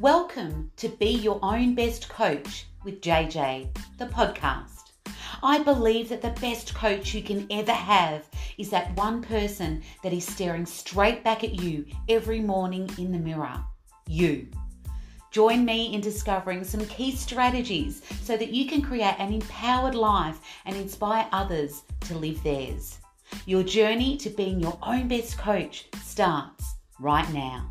Welcome to Be Your Own Best Coach with JJ, the podcast. I believe that the best coach you can ever have is that one person that is staring straight back at you every morning in the mirror. You. Join me in discovering some key strategies so that you can create an empowered life and inspire others to live theirs. Your journey to being your own best coach starts right now.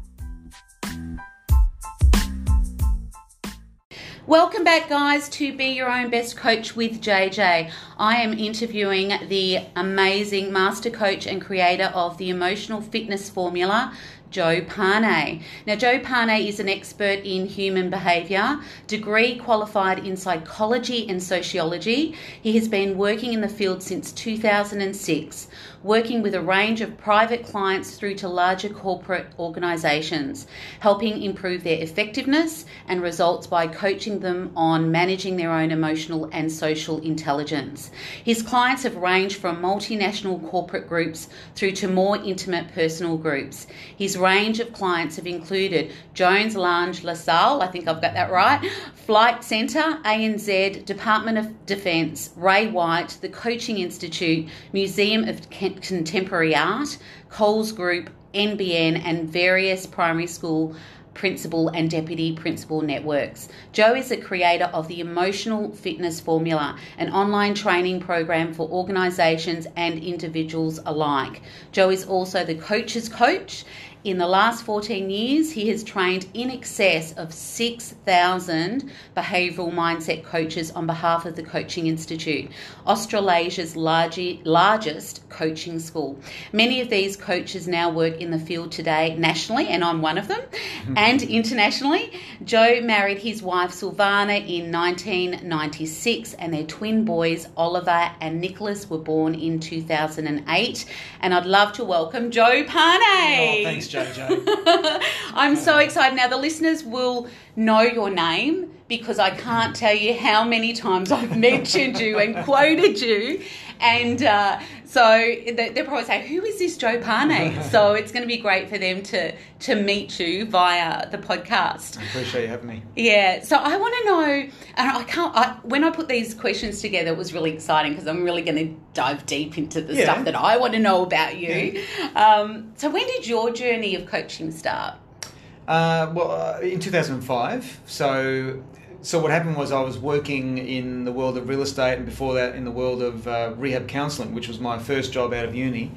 Welcome back, guys, to Be Your Own Best Coach with JJ. I am interviewing the amazing master coach and creator of the Emotional Fitness Formula, Joe Pane. Now, Joe Pane is an expert in human behaviour, degree qualified in psychology and sociology. He has been working in the field since 2006, working with a range of private clients through to larger corporate organisations, helping improve their effectiveness and results by coaching them on managing their own emotional and social intelligence. His clients have ranged from multinational corporate groups through to more intimate personal groups. His range of clients have included Jones Lang LaSalle, I think I've got that right, Flight Centre, ANZ, Department of Defence, Ray White, the Coaching Institute, Museum of Contemporary Art, Coles Group, NBN, and various primary school principal and deputy principal networks. Joe is the creator of the Emotional Fitness Formula, an online training program for organisations and individuals alike. Joe is also the coach's coach in the last 14 years, he has trained in excess of 6,000 behavioural mindset coaches on behalf of the Coaching Institute, Australasia's largest coaching school. Many of these coaches now work in the field today nationally, and I'm one of them, and internationally. Joe married his wife Silvana in 1996, and their twin boys, Oliver and Nicolas, were born in 2008. And I'd love to welcome Joe Pane. Oh, thanks, JJ. I'm so excited. Now, the listeners will know your name because I can't tell you how many times I've mentioned you and quoted you. And uh, so they'll probably say, Who is this Joe Pane? so it's going to be great for them to, to meet you via the podcast. I appreciate you having me. Yeah. So I want to know, and I can't, I, when I put these questions together, it was really exciting because I'm really going to dive deep into the yeah. stuff that I want to know about you. Yeah. Um, so when did your journey of coaching start? Uh, well, uh, in 2005. So so what happened was I was working in the world of real estate and before that in the world of uh, rehab counselling, which was my first job out of uni,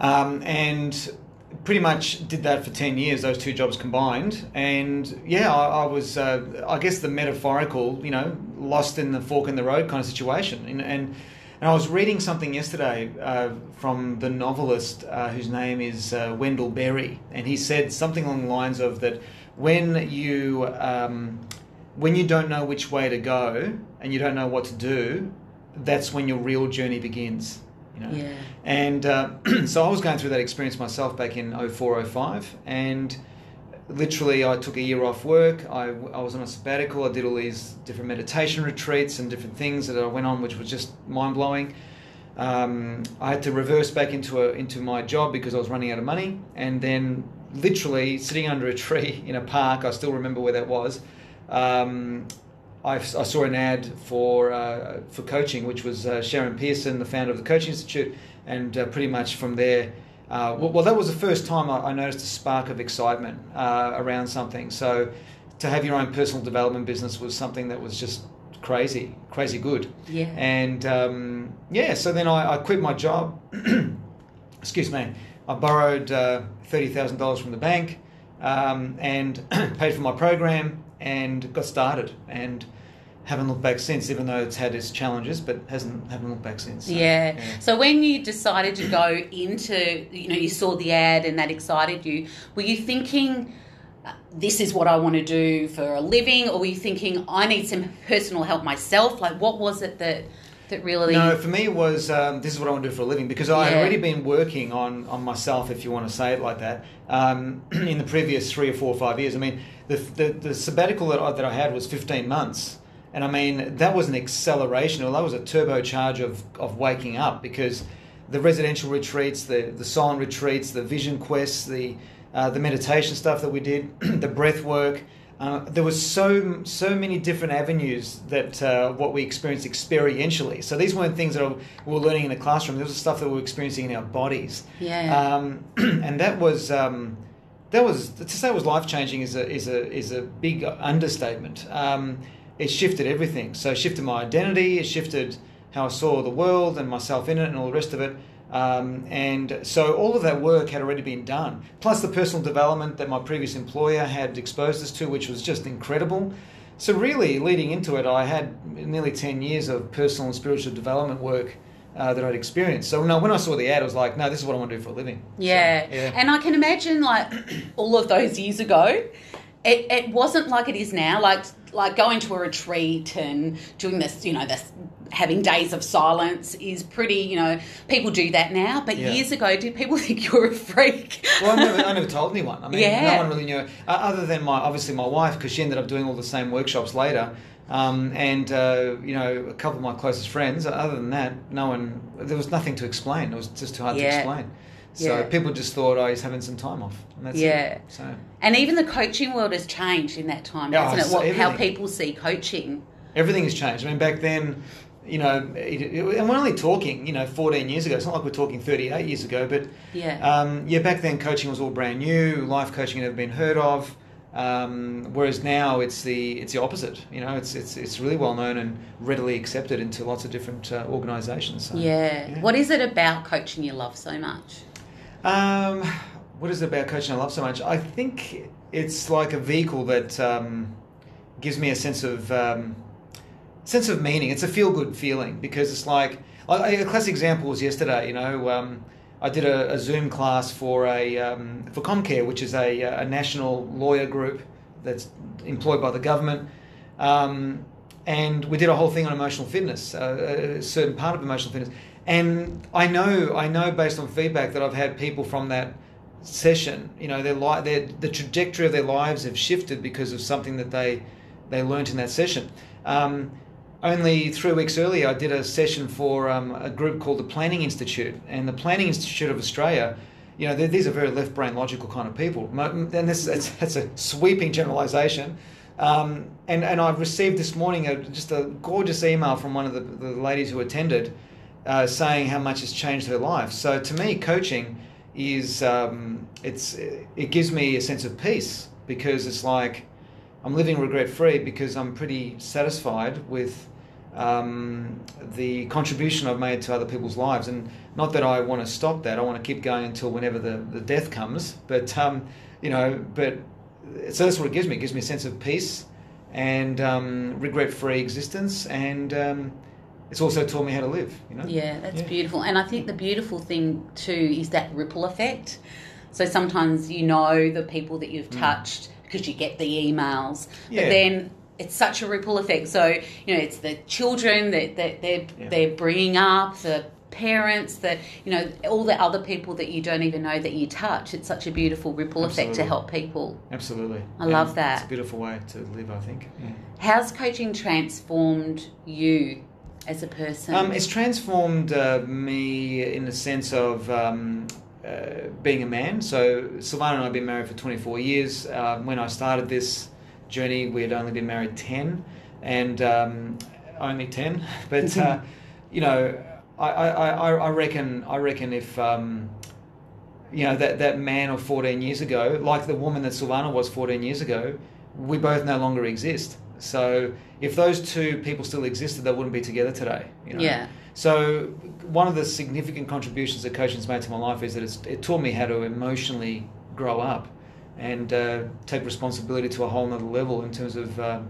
um, and pretty much did that for 10 years those two jobs combined. And yeah i, I was uh, i guess the metaphorical you know lost in the fork in the road kind of situation. And, and, and i was reading something yesterday uh, from the novelist uh, whose name is uh, wendell berry. And he said something along the lines of that when you um, when you don't know which way to go and you don't know what to do, that's when your real journey begins. You know? Yeah. And uh, so I was going through that experience myself back in 04, 05, and literally I took a year off work. I, I was on a sabbatical. I did all these different meditation retreats and different things that I went on, which was just mind blowing. Um, I had to reverse back into a, into my job because I was running out of money, and then literally sitting under a tree in a park. I still remember where that was um, I, I, saw an ad for uh, for coaching, which was uh, Sharon Pearson, the founder of the Coaching Institute, and uh, pretty much from there. Uh, well, well, that was the first time I, I noticed a spark of excitement uh, around something. So, to have your own personal development business was something that was just crazy, crazy good. Yeah. And um, yeah, so then I, I quit my job. Excuse me. I borrowed uh, thirty thousand dollars from the bank um, and paid for my program and got started and haven't looked back since, even though it's had its challenges, but hasn't haven't looked back since. So, yeah. yeah. So when you decided to go into, you know, you saw the ad and that excited you. Were you thinking? Uh, this is what I want to do for a living, or were you thinking I need some personal help myself? Like, what was it that that really? No, for me it was um, this is what I want to do for a living because I had already been working on on myself, if you want to say it like that, um, in the previous three or four or five years. I mean, the the, the sabbatical that I, that I had was fifteen months. And I mean, that was an acceleration, or that was a turbocharge of, of waking up because the residential retreats, the, the silent retreats, the vision quests, the, uh, the meditation stuff that we did, the breath work, uh, there was so so many different avenues that uh, what we experienced experientially. So these weren't things that we were learning in the classroom. This was stuff that we were experiencing in our bodies. Yeah. Um, and that was um, that was to say it was life changing is a is a is a big understatement. Um, it shifted everything. So it shifted my identity. It shifted how I saw the world and myself in it, and all the rest of it. Um, and so all of that work had already been done, plus the personal development that my previous employer had exposed us to, which was just incredible. So, really, leading into it, I had nearly 10 years of personal and spiritual development work uh, that I'd experienced. So, no, when I saw the ad, I was like, no, this is what I want to do for a living. Yeah. So, yeah. And I can imagine, like, all of those years ago, it, it wasn't like it is now. Like, like going to a retreat and doing this, you know, this having days of silence is pretty, you know, people do that now. But Yeah. years ago, did people think you were a freak? well, I never, I never told anyone. I mean, Yeah. no one really knew, uh, other than my obviously my wife, because she ended up doing all the same workshops later. Um, and uh, you know, a couple of my closest friends. Other than that, no one. There was nothing to explain. It was just too hard Yeah. to explain. So Yeah. people just thought, oh, he's having some time off, and that's Yeah. it. So And even the coaching world has changed in that time, hasn't it? so What, how people see coaching. everything has changed. I mean, back then, you know, it, it- and we're only talking, you know, 14 years ago. It's not like we're talking 38 years ago, but Yeah. Um, yeah, back then coaching was all brand new. Life coaching had never been heard of. Um, whereas now it's the it's the opposite. You know, it's it's it's really well known and readily accepted into lots of different uh, organisations. So, yeah. yeah. What is it about coaching you love so much? Um, what is it about coaching I love so much? I think it's like a vehicle that um, gives me a sense of um, sense of meaning. It's a feel good feeling because it's like a classic example was yesterday. You know, um, I did a, a Zoom class for a um, for Comcare, which is a, a national lawyer group that's employed by the government. Um, and we did a whole thing on emotional fitness, uh, a certain part of emotional fitness. And I know, I know, based on feedback that I've had people from that session, you know, their li- their the trajectory of their lives have shifted because of something that they they learnt in that session. Um, only three weeks earlier, I did a session for um, a group called the Planning Institute, and the Planning Institute of Australia. You know, these are very left brain logical kind of people, and this that's, that's a sweeping generalisation. Um, and and I've received this morning a, just a gorgeous email from one of the, the ladies who attended, uh, saying how much has changed her life. So to me, coaching is um, it's it gives me a sense of peace because it's like I'm living regret free because I'm pretty satisfied with um, the contribution I've made to other people's lives. And not that I want to stop that, I want to keep going until whenever the, the death comes. But, um, you know, but so that's what it gives me. It gives me a sense of peace and um, regret free existence. And um, it's also taught me how to live, you know? Yeah, that's Yeah. beautiful. And I think the beautiful thing too is that ripple effect. So sometimes you know the people that you've touched because you get the emails, but Mm. Then it's such a ripple effect. So you know, it's the children that, that they're Yeah. they're bringing up, the parents, that you know, all the other people that you don't even know that you touch. It's such a beautiful ripple effect to help people. Absolutely. I love that. It's a beautiful way to live, I think. Yeah. How's coaching transformed you as a person? Um, it's transformed uh, me in the sense of um, uh, being a man. So Silvana and I have been married for 24 years. Uh, when I started this journey, we had only been married 10, and um, only 10. But uh, you know, I, I, I, reckon I reckon if um, you know that that man of 14 years ago, like the woman that Silvana was 14 years ago, we both no longer exist. So if those two people still existed, they wouldn't be together today. You know? Yeah. So one of the significant contributions that coaching's made to my life is that it's, it taught me how to emotionally grow up and uh, take responsibility to a whole nother level in terms of um,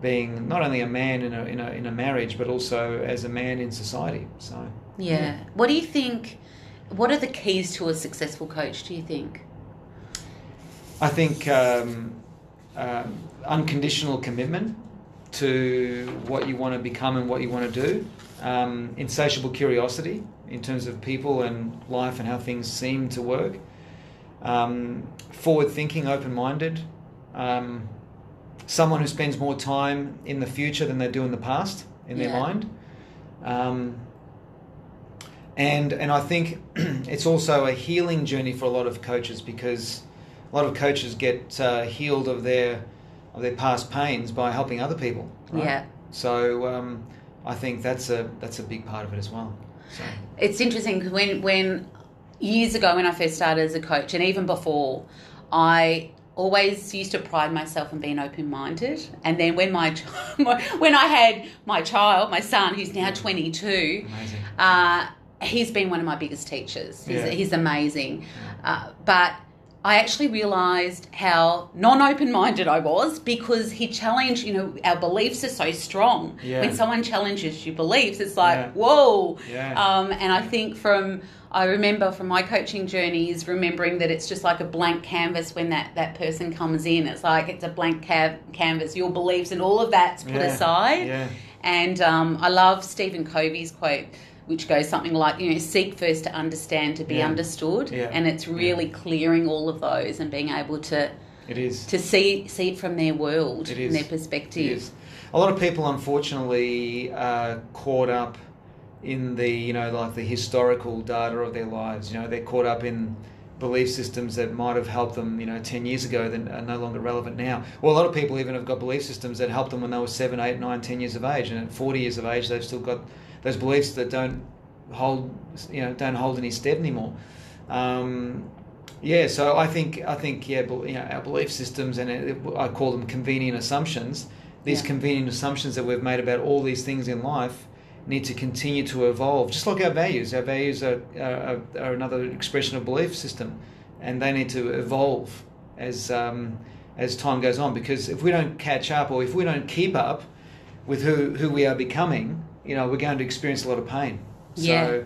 being not only a man in a, in a in a marriage, but also as a man in society. So Yeah. What do you think? What are the keys to a successful coach? Do you think? I think um, um, unconditional commitment to what you want to become and what you want to do, um, insatiable curiosity in terms of people and life and how things seem to work, um, forward thinking, open minded, um, someone who spends more time in the future than they do in the past in their mind. Um, and and I think it's also a healing journey for a lot of coaches because a lot of coaches get uh, healed of their of their past pains by helping other people. right? Yeah. So um, I think that's a that's a big part of it as well. So It's interesting 'cause when when years ago when I first started as a coach, and even before, I always used to pride myself on being open minded. And then when my when I had my child, my son, who's now twenty two, uh, he's been one of my biggest teachers. He's, Yeah. he's amazing. Uh, but I actually realised how non-open-minded I was because he challenged. You know, our beliefs are so strong. Yeah. When someone challenges your beliefs, it's like, Yeah. whoa. Yeah. Um, and I think from I remember from my coaching journeys, remembering that it's just like a blank canvas when that that person comes in. It's like it's a blank ca- canvas. Your beliefs and all of that's put aside. Yeah. And um, I love Stephen Covey's quote, which goes something like, you know, seek first to understand to be Yeah. understood. Yeah. And it's really clearing all of those and being able to It is. to see see it from their world It and their perspective. is. A lot of people, unfortunately, are caught up in the you know like the historical data of their lives. You know, they're caught up in belief systems that might have helped them you know 10 years ago that are no longer relevant now well a lot of people even have got belief systems that helped them when they were 7 8 9 10 years of age and at 40 years of age they've still got those beliefs that don't hold you know don't hold any stead anymore. Um, yeah so i think i think yeah you know our belief systems and it, i call them convenient assumptions. These Yeah. convenient assumptions that we've made about all these things in life need to continue to evolve just like our values. Our values are, are, are another expression of belief system and they need to evolve as um, as time goes on because if we don't catch up or if we don't keep up with who, who we are becoming you know we're going to experience a lot of pain. Yeah. so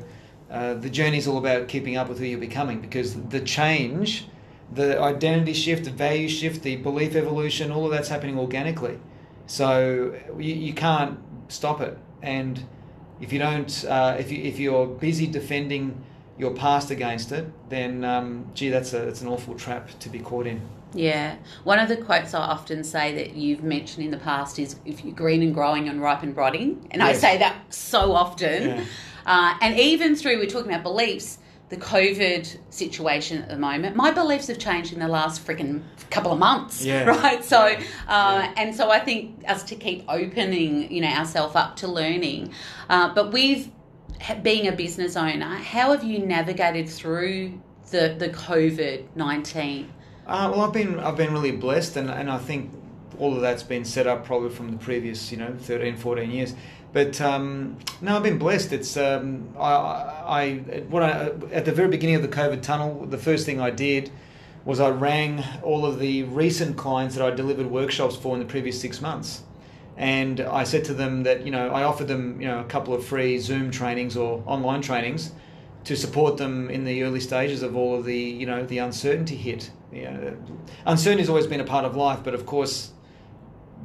uh, the journey is all about keeping up with who you're becoming because the change the identity shift the value shift the belief evolution all of that's happening organically. So you, you can't stop it. And if you don't uh, if, you, if you're busy defending your past against it then um, gee that's a it's an awful trap to be caught in Yeah. One of the quotes I often say that you've mentioned in the past is if you're green and growing and ripe and rotting. And I say that so often. Yeah. Uh, and even through, we're talking about beliefs, the COVID situation at the moment, my beliefs have changed in the last freaking couple of months. Yeah. Right. So, Yeah. uh, Yeah. and so I think us to keep opening, you know, ourselves up to learning. Uh, but with ha- being a business owner, how have you navigated through the, the COVID 19? Uh, well, I've been I've been really blessed, and, and I think all of that's been set up probably from the previous you know 13, 14 years. But um, no, I've been blessed. It's um, I, I what I, at the very beginning of the COVID tunnel, the first thing I did was I rang all of the recent clients that I delivered workshops for in the previous six months. And I said to them that you know I offered them you know a couple of free Zoom trainings or online trainings to support them in the early stages of all of the you know the uncertainty hit. You know, uncertainty has always been a part of life, but of course,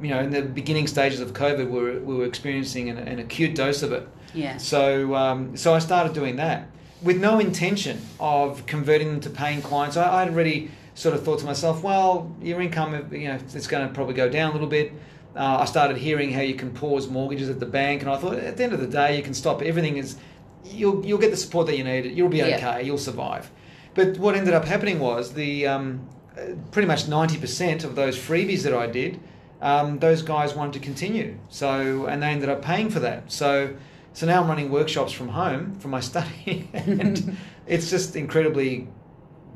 you know in the beginning stages of COVID, we were, we were experiencing an, an acute dose of it. Yeah. So um, so I started doing that with no intention of converting them to paying clients. I, I'd already sort of thought to myself, well, your income, you know, it's going to probably go down a little bit. Uh, I started hearing how you can pause mortgages at the bank, and I thought at the end of the day, you can stop. Everything is, you'll you'll get the support that you need. You'll be Yeah. okay. You'll survive. But what ended up happening was the um, uh, pretty much ninety percent of those freebies that I did, um, those guys wanted to continue. So and they ended up paying for that. So so now I'm running workshops from home from my study, and it's just incredibly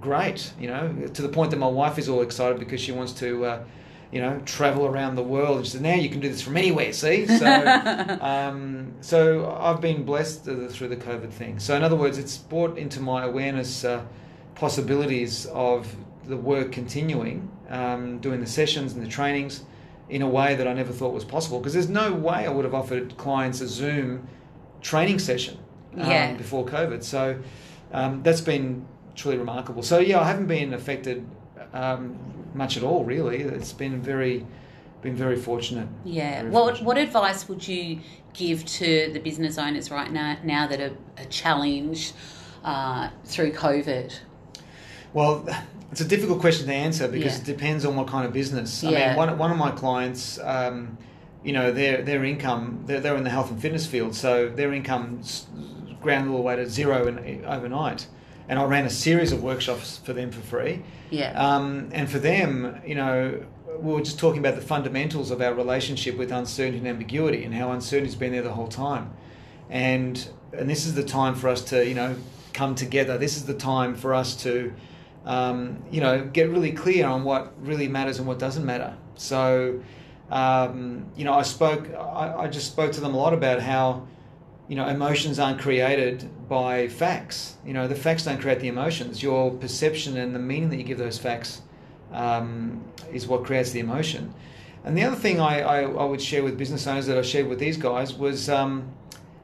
great. You know, to the point that my wife is all excited because she wants to. Uh, you know, travel around the world. And she said, "Now you can do this from anywhere." See, so um, so I've been blessed through the COVID thing. So in other words, it's brought into my awareness uh, possibilities of the work continuing, um, doing the sessions and the trainings in a way that I never thought was possible. Because there's no way I would have offered clients a Zoom training session um, Yeah. before COVID. So um, that's been truly remarkable. So yeah, I haven't been affected um, much at all. Really, it's been very, been very fortunate. Yeah. Very What fortunate. what advice would you give to the business owners right now now that are, are challenged uh, through COVID? Well, it's a difficult question to answer because Yeah. it depends on what kind of business. I mean, one, one of my clients, um, you know, their their income, they're, they're in the health and fitness field, so their income ground all the way to zero in, overnight. And I ran a series of workshops for them for free. Yeah. Um, and for them, you know, we were just talking about the fundamentals of our relationship with uncertainty and ambiguity and how uncertainty's been there the whole time. And and this is the time for us to, you know, come together. This is the time for us to um, you know, get really clear on what really matters and what doesn't matter. So, um, you know, I spoke, I, I, just spoke to them a lot about how, you know, emotions aren't created by facts. You know, the facts don't create the emotions. Your perception and the meaning that you give those facts um, is what creates the emotion. And the other thing I, I, I, would share with business owners that I shared with these guys was um,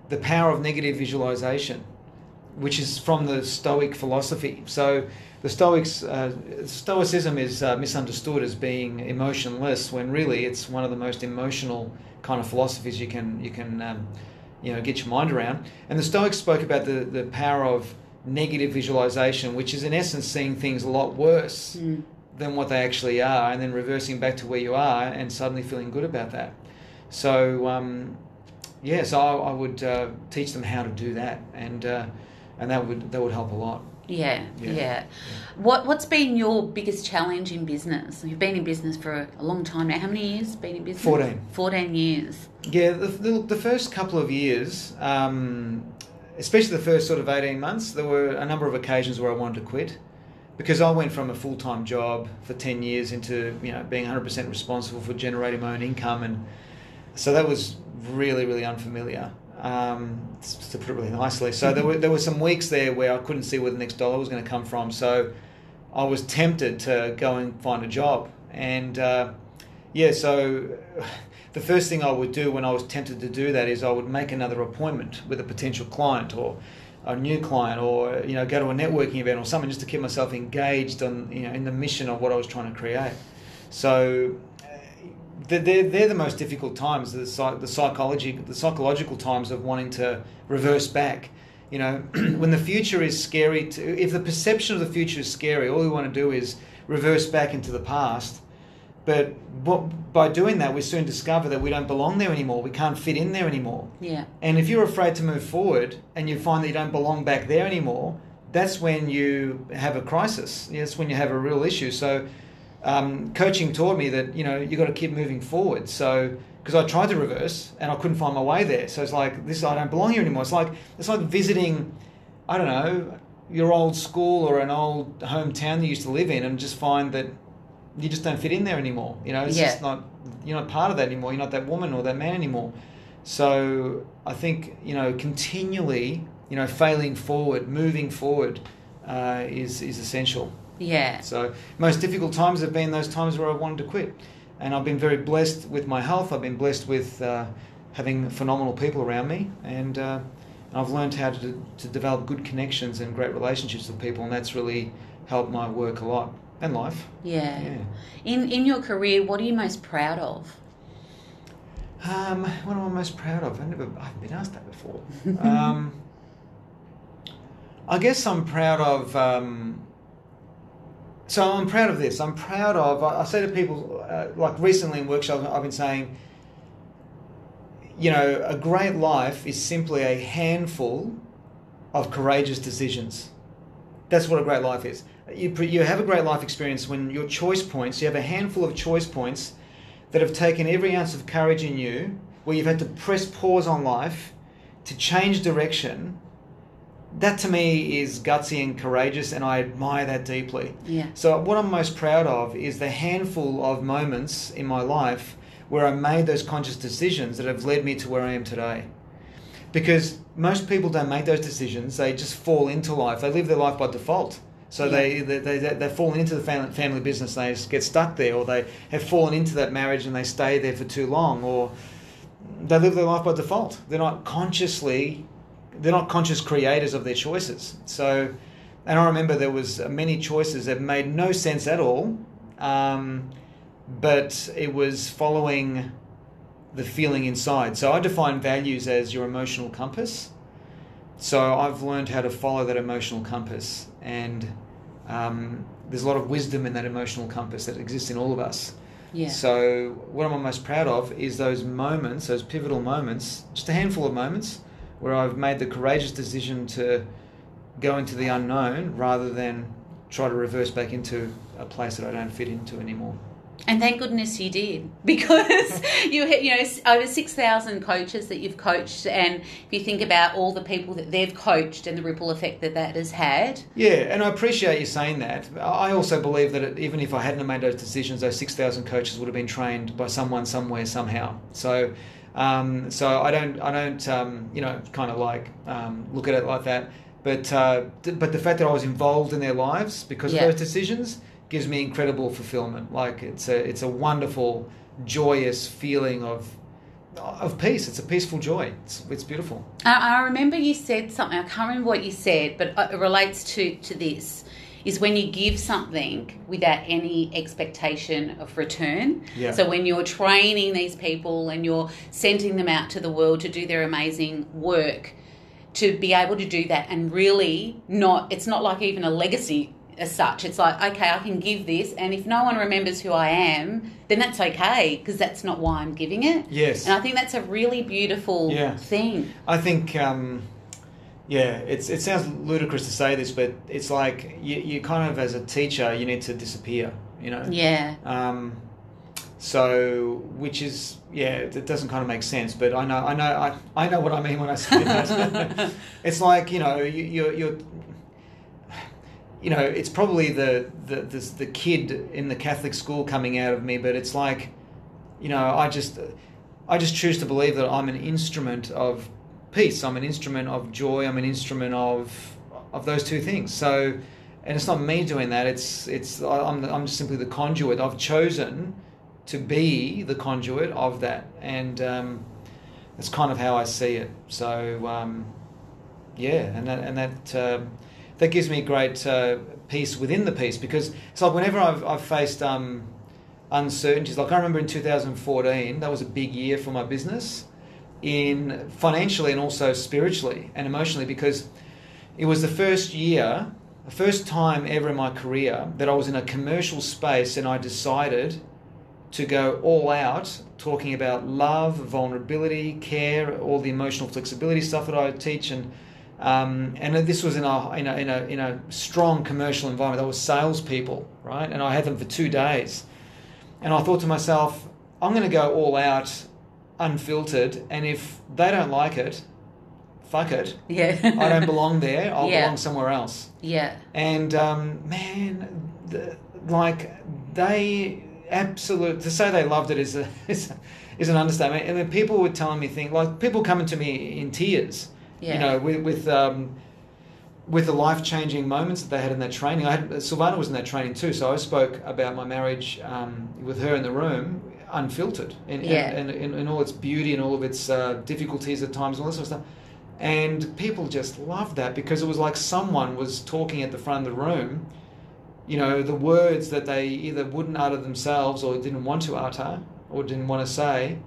the power of negative visualization, which is from the Stoic philosophy. So, the Stoics, uh, Stoicism is uh, misunderstood as being emotionless, when really it's one of the most emotional kind of philosophies you can you can um, you know get your mind around. And the Stoics spoke about the the power of negative visualization, which is in essence seeing things a lot worse mm. than what they actually are, and then reversing back to where you are and suddenly feeling good about that. So um, yeah, so I, I would uh, teach them how to do that, and uh, and that would that would help a lot. Yeah, yeah, yeah. What What's been your biggest challenge in business? You've been in business for a long time now. How many years been in business? Fourteen. Fourteen years. Yeah, the, the, the first couple of years, um, especially the first sort of eighteen months, there were a number of occasions where I wanted to quit because I went from a full time job for ten years into you know being one hundred percent responsible for generating my own income, and so that was really really unfamiliar um, to put it really nicely. So there were there were some weeks there where I couldn't see where the next dollar was going to come from. So I was tempted to go and find a job, and uh, yeah, so the first thing I would do when I was tempted to do that is I would make another appointment with a potential client or a new client or you know go to a networking event or something just to keep myself engaged on you know in the mission of what I was trying to create. So they're, they're the most difficult times, the, the psychology, the psychological times of wanting to reverse back. You know, when the future is scary, to, if the perception of the future is scary, all we want to do is reverse back into the past. But by doing that, we soon discover that we don't belong there anymore. We can't fit in there anymore. Yeah. And if you're afraid to move forward and you find that you don't belong back there anymore, that's when you have a crisis. That's when you have a real issue. So um, coaching taught me that you know you got to keep moving forward. So because I tried to reverse and I couldn't find my way there, so it's like this I don't belong here anymore. It's like it's like visiting, I don't know, your old school or an old hometown you used to live in, and just find that you just don't fit in there anymore. You know, it's yeah. just not you're not part of that anymore. You're not that woman or that man anymore. So I think you know continually you know failing forward, moving forward uh, is is essential. Yeah. So most difficult times have been those times where I wanted to quit, and I've been very blessed with my health. I've been blessed with uh, having phenomenal people around me, and uh, I've learned how to to develop good connections and great relationships with people, and that's really helped my work a lot and life. Yeah. yeah. In in your career, what are you most proud of? Um, what am I most proud of? I never, I haven't been asked that before. um, I guess I'm proud of um, so I'm proud of this. I'm proud of. I, say to people, uh, like recently in workshops, I've been saying, you know, a great life is simply a handful of courageous decisions. That's what a great life is. You, you have a great life experience when your choice points, you have a handful of choice points that have taken every ounce of courage in you, where you've had to press pause on life to change direction that to me is gutsy and courageous, and I admire that deeply. Yeah. So, what I'm most proud of is the handful of moments in my life where I made those conscious decisions that have led me to where I am today. Because most people don't make those decisions, they just fall into life, they live their life by default. So yeah. they, they, they, they've fallen into the family, family business, they get stuck there, or they have fallen into that marriage and they stay there for too long, or they live their life by default. They're not consciously they're not conscious creators of their choices. So, and I remember there was many choices that made no sense at all, um, but it was following the feeling inside. So I define values as your emotional compass. So I've learned how to follow that emotional compass, and um, there's a lot of wisdom in that emotional compass that exists in all of us. Yeah. So what I'm most proud of is those moments, those pivotal moments, just a handful of moments where I've made the courageous decision to go into the unknown rather than try to reverse back into a place that I don't fit into anymore. And thank goodness you did, because you had, you know over six thousand coaches that you've coached, and if you think about all the people that they've coached and the ripple effect that that has had. Yeah, and I appreciate you saying that. I also believe that it, even if I hadn't made those decisions, those six thousand coaches would have been trained by someone somewhere somehow. So, um, so I don't, I don't, um, you know, kind of like um, look at it like that. But uh, but the fact that I was involved in their lives because Yeah. of those decisions gives me incredible fulfillment. Like it's a it's a wonderful, joyous feeling of of peace. It's a peaceful joy. It's it's beautiful. I, I remember you said something. I can't remember what you said, but uh, it relates to to this. Is when you give something without any expectation of return. Yeah. So when you're training these people and you're sending them out to the world to do their amazing work, to be able to do that and really not, it's not like even a legacy as such. It's like, okay, I can give this, and if no one remembers who I am, then that's okay because that's not why I'm giving it. Yes. And I think that's a really beautiful Yeah. thing. I think, um, yeah, it's it sounds ludicrous to say this, but it's like you, you kind of, as a teacher, you need to disappear, you know? Yeah. Um, so, which is, yeah, it doesn't kind of make sense, but I know, I know, I, I know what I mean when I say that. it's like, you know, you, you're, you're, you know, it's probably the, the, the, the kid in the Catholic school coming out of me, but it's like, you know, I just, I just choose to believe that I'm an instrument of peace. I'm an instrument of joy. I'm an instrument of, of those two things. So, and it's not me doing that. It's, it's, I'm, I'm just simply the conduit. I've chosen to be the conduit of that, and um, that's kind of how I see it. So, um, yeah, and that, and that, um that gives me great uh, peace within the peace because it's like whenever I've, I've faced um, uncertainties, like I remember in 2014, that was a big year for my business, in financially and also spiritually and emotionally because it was the first year, the first time ever in my career that I was in a commercial space and I decided to go all out talking about love, vulnerability, care, all the emotional flexibility stuff that I teach and um, and this was in a, in, a, in, a, in a strong commercial environment. There were salespeople, right? And I had them for two days. And I thought to myself, I'm going to go all out, unfiltered, and if they don't like it, fuck it. Yeah. I don't belong there. I'll Yeah. belong somewhere else. Yeah. And um, man, the, like they absolute to say they loved it is a, is, a, is an understatement. And then people were telling me things like people coming to me in tears, Yeah. you know, with with um, with the life changing moments that they had in that training. I had Silvana was in that training too, so I spoke about my marriage um, with her in the room, unfiltered, and, Yeah. and, and, and all its beauty and all of its uh, difficulties at times, and all this sort of stuff. And people just loved that because it was like someone was talking at the front of the room, you know, the words that they either wouldn't utter themselves or didn't want to utter or didn't want to say,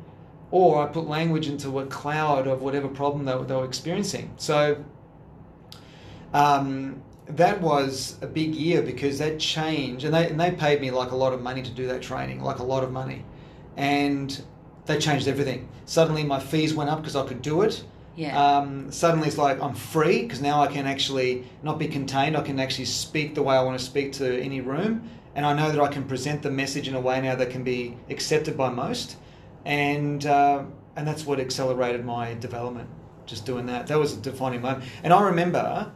or I put language into a cloud of whatever problem they, were- they were experiencing. So um, that was a big year because that changed, and they, and they paid me like a lot of money to do that training, like a lot of money. And they changed everything. Suddenly my fees went up because I could do it. Yeah. Um, suddenly it's like I'm free because now I can actually not be contained. I can actually speak the way I want to speak to any room, and I know that I can present the message in a way now that can be accepted by most, and uh, and that's what accelerated my development. Just doing that, that was a defining moment. And I remember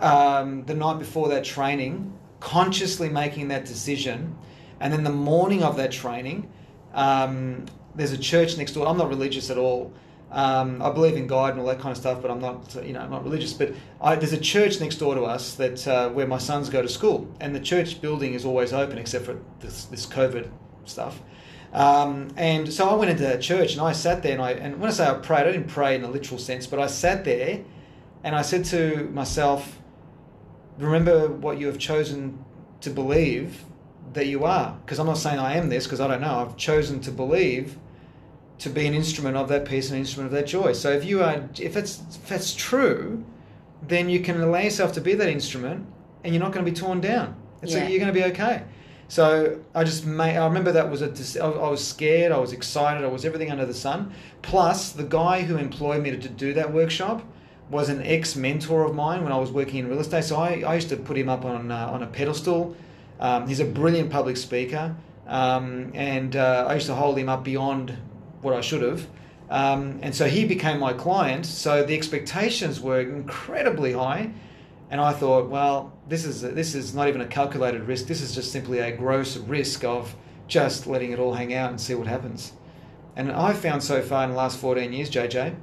um, the night before that training, consciously making that decision, and then the morning of that training, um, there's a church next door. I'm not religious at all. Um, I believe in God and all that kind of stuff, but I'm not, you know, I'm not religious. But I, there's a church next door to us that uh, where my sons go to school, and the church building is always open except for this, this COVID stuff. Um, and so I went into that church and I sat there and I and when I say I prayed, I didn't pray in a literal sense, but I sat there and I said to myself, remember what you have chosen to believe that you are. Because I'm not saying I am this, because I don't know. I've chosen to believe to be an instrument of that peace and an instrument of that joy. So if you are, if it's if that's true, then you can allow yourself to be that instrument, and you're not going to be torn down. It's Yeah. you're going to be okay. So I just made, I remember that was a I was scared, I was excited, I was everything under the sun. Plus, the guy who employed me to, to do that workshop was an ex mentor of mine when I was working in real estate. So I, I used to put him up on uh, on a pedestal. Um, he's a brilliant public speaker. um, and uh, I used to hold him up beyond what I should have. Um, and so he became my client. So the expectations were incredibly high, and I thought, well, this is this is not even a calculated risk. This is just simply a gross risk of just letting it all hang out and see what happens. And I've found so far in the last 14 years, JJ,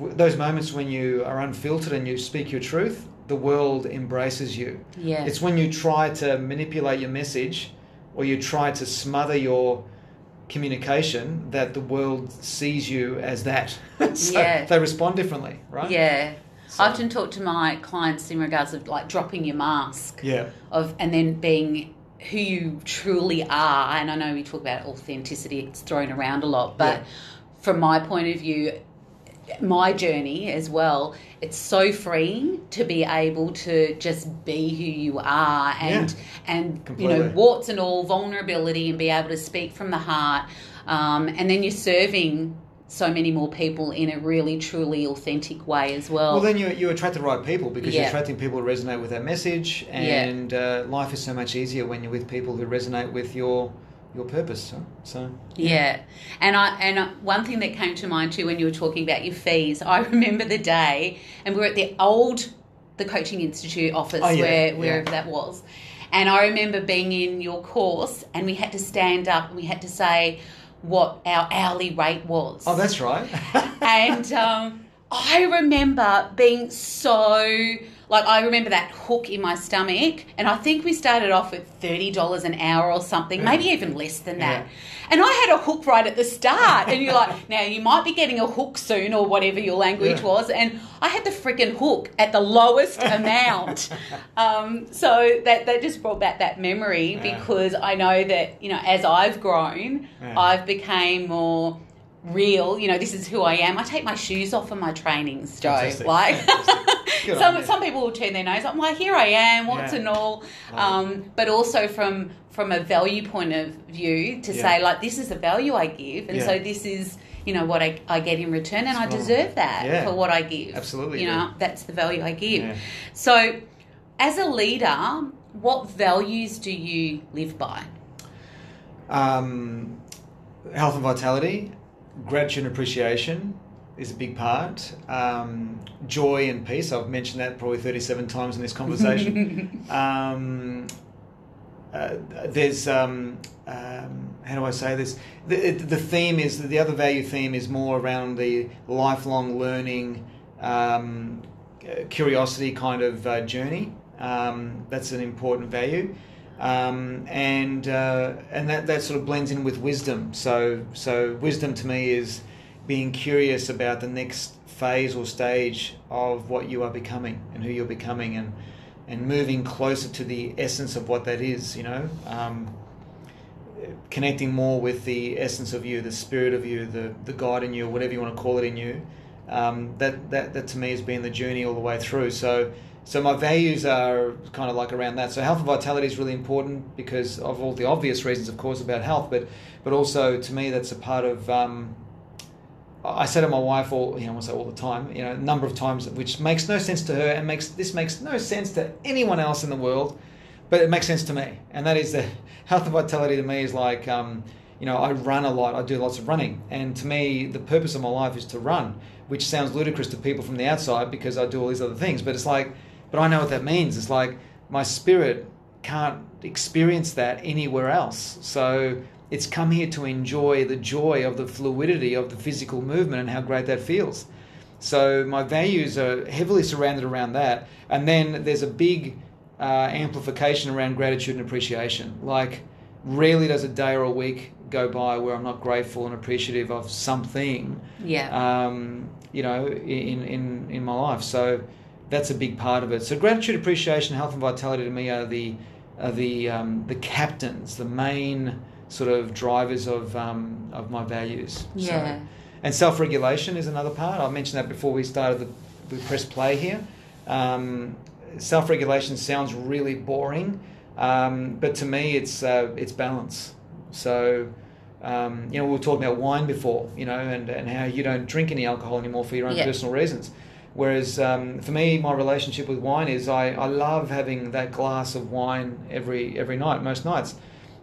those moments when you are unfiltered and you speak your truth, the world embraces you. Yeah. It's when you try to manipulate your message or you try to smother your communication that the world sees you as that. so Yeah. they respond differently, right? Yeah. So- I often talk to my clients in regards of like dropping your mask Yeah. of and then being who you truly are. And I know we talk about authenticity; it's thrown around a lot, but Yeah. from my point of view, my journey as well, it's so freeing to be able to just be who you are and and you know warts and all vulnerability and be able to speak from the heart. Um, and then you're serving so many more people in a really truly authentic way as well. Well, then you, you attract the right people because you're attracting people who resonate with that message, and uh, life is so much easier when you're with people who resonate with your your purpose. So, so Yeah, and I and one thing that came to mind too when you were talking about your fees, I remember the day, and we were at the old, the coaching institute office Oh, yeah, where yeah. wherever that was, and I remember being in your course, and we had to stand up and we had to say what our hourly rate was. oh, that's right. and um, I remember being so like I remember that hook in my stomach, and I think we started off with thirty dollars an hour or something, Yeah. maybe even less than that. Yeah. And I had a hook right at the start, and you're like, now you might be getting a hook soon or whatever your language Yeah. was, and I had the freaking hook at the lowest amount. Um, so that that just brought back that memory because I know that you know as I've grown. I've became more real. You know, this is who I am. I take my shoes off for my trainings, Joe. Fantastic. Like Fantastic. Good on some some people will turn their nose. up. I'm like, here I am, what's Yeah. and all. Um, but also from from a value point of view to Yeah. say like this is the value I give, and Yeah. so this is you know what I, I get in return, and I deserve that for what I give. Absolutely, you know that's the value I give. So, as a leader, what values do you live by? Um, health and vitality, gratitude and appreciation is a big part. Um, joy and peace, I've mentioned that probably 37 times in this conversation. um, uh, there's, um, um, how do I say this? The, the theme is, the other value theme is more around the lifelong learning, um, uh, curiosity kind of uh, journey. Um, that's an important value um, and uh, and that, that sort of blends in with wisdom. So so wisdom to me is being curious about the next phase or stage of what you are becoming and who you're becoming, and and moving closer to the essence of what that is. You know. Um, connecting more with the essence of you, the spirit of you, the, the God in you, whatever you want to call it in you. Um, that, that, that to me has been the journey all the way through. So, so my values are kind of like around that. So health and vitality is really important because of all the obvious reasons, of course, about health, but but also to me that's a part of. Um, I say to my wife all you know, I say all the time, you know, a number of times, which makes no sense to her and makes this makes no sense to anyone else in the world, but it makes sense to me. And that is that health and vitality to me is like, um, you know, I run a lot, I do lots of running, and to me, the purpose of my life is to run, which sounds ludicrous to people from the outside because I do all these other things, but it's like, but I know what that means. It's like my spirit can't experience that anywhere else. So it's come here to enjoy the joy of the fluidity of the physical movement and how great that feels. So my values are heavily surrounded around that. And then there's a big uh, amplification around gratitude and appreciation. Like, rarely does a day or a week go by where I'm not grateful and appreciative of something, Yeah. um, you know, in, in, in my life. So that's a big part of it. So gratitude, appreciation, health, and vitality to me are the are the um, the captains, the main sort of drivers of um, of my values. Yeah. So, and self regulation is another part. I mentioned that before we started the we press play here. Um, self regulation sounds really boring, um, but to me, it's uh, it's balance. So. Um, you know, we were talking about wine before, you know, and, and how you don't drink any alcohol anymore for your own Yeah. personal reasons. Whereas um, for me, my relationship with wine is I, I love having that glass of wine every every night, most nights.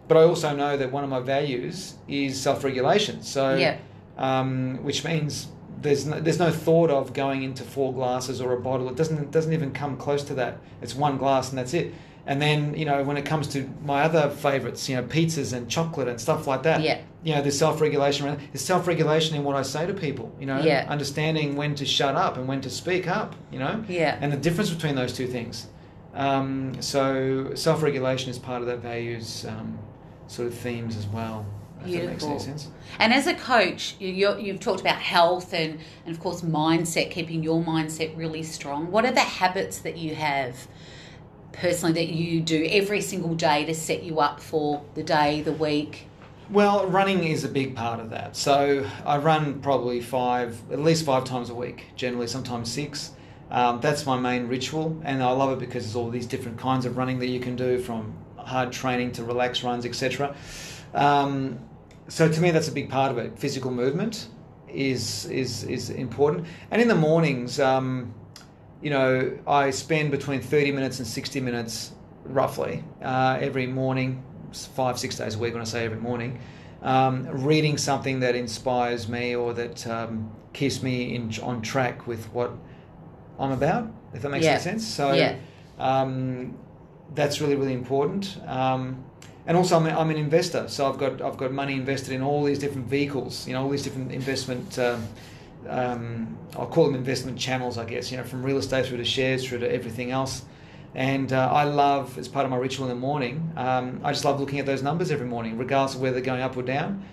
but I also know that one of my values is self-regulation. So, Yeah. um, which means there's no, there's no thought of going into four glasses or a bottle. It doesn't it doesn't even come close to that. It's one glass and that's it. And then you know when it comes to my other favorites, you know pizzas and chocolate and stuff like that. Yeah. You know there's self-regulation. around- There's self-regulation in what I say to people. You know, Yeah. understanding when to shut up and when to speak up. You know, Yeah. and the difference between those two things. Um, so self-regulation is part of that values um, sort of themes as well. If that makes any Beautiful. sense. And as a coach, you, you're, you've talked about health and, and, of course, mindset, keeping your mindset really strong. What are the habits that you have personally that you do every single day to set you up for the day, the week? Well, running is a big part of that. So I run probably five, at least five times a week, generally, sometimes six. Um, that's my main ritual, and I love it because there's all these different kinds of running that you can do, from hard training to relaxed runs, etc. Um, so to me, that's a big part of it. Physical movement is is is important, and in the mornings, um, you know, I spend between thirty minutes and sixty minutes, roughly, uh, every morning, five six days a week. When I say every morning, um, reading something that inspires me or that um, keeps me in, on track with what I'm about. If that makes Yeah. any sense. So Yeah. um, that's really really important. Um, and also, I'm, a, I'm an investor, so I've got I've got money invested in all these different vehicles. You know, all these different investment. Um, um, I'll call them investment channels, I guess. You know, from real estate through to shares, through to everything else. And uh, I love, as part of my ritual in the morning, um, I just love looking at those numbers every morning, regardless of whether they're going up or down.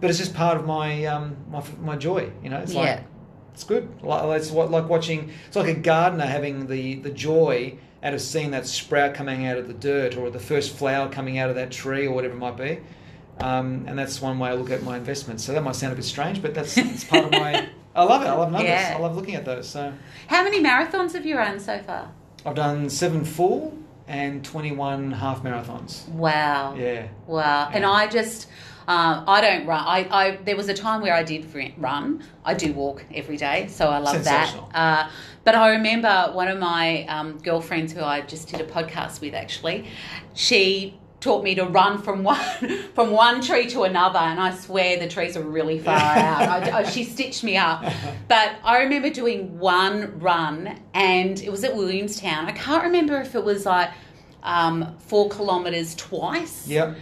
But it's just part of my um, my, my joy. You know, it's Yeah. like it's good. Like it's what like watching. It's like a gardener having the the joy out of seeing that sprout coming out of the dirt, or the first flower coming out of that tree, or whatever it might be. Um, and that's one way I look at my investments. So that might sound a bit strange, but that's it's part of my. I love it. I love numbers. Yeah. I love looking at those. So How many marathons have you run so far? I've done seven full and twenty one half marathons. Wow. Yeah. Wow. And I just, um, I don't run. I, I there was a time where I did run. I do walk every day, so I love that. Uh, but I remember one of my um, girlfriends who I just did a podcast with. Actually, she taught me to run from one from one tree to another, and I swear the trees are really far out. I, I, she stitched me up. But I remember doing one run, and it was at Williamstown. I can't remember if it was like um, four kilometers twice. Yep.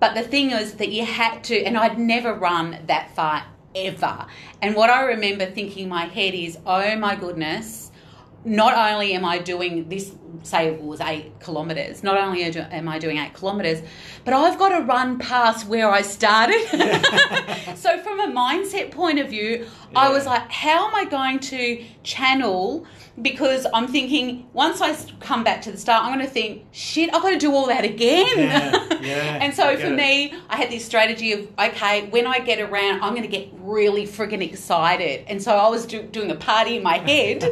But the thing is that you had to, and I'd never run that far ever. And what I remember thinking in my head is, oh my goodness, not only am I doing this, say it was eight kilometres, not only am I doing eight kilometres, but I've got to run past where I started. so, from a mindset point of view, I was like, how am I going to channel? Because I'm thinking, once I come back to the start, I'm going to think, shit, I've got to do all that again. Yeah, yeah, and so for it. me, I had this strategy of, okay, when I get around, I'm going to get really friggin' excited. And so I was do, doing a party in my head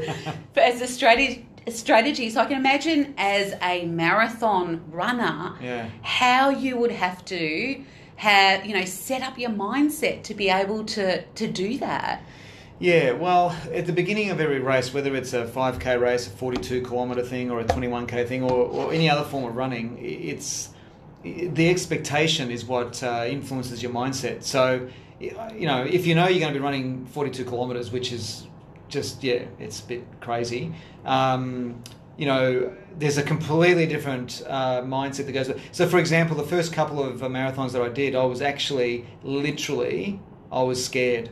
as a strategy. Strategy, so I can imagine as a marathon runner, Yeah. how you would have to have you know set up your mindset to be able to to do that. Yeah, well, at the beginning of every race, whether it's a 5k race, a 42 kilometre thing, or a 21k thing, or, or any other form of running, it's the expectation is what uh, influences your mindset. So, you know, if you know you're going to be running 42 kilometres, which is just yeah, it's a bit crazy. Um, you know, there's a completely different uh, mindset that goes. with So, for example, the first couple of uh, marathons that I did, I was actually literally, I was scared.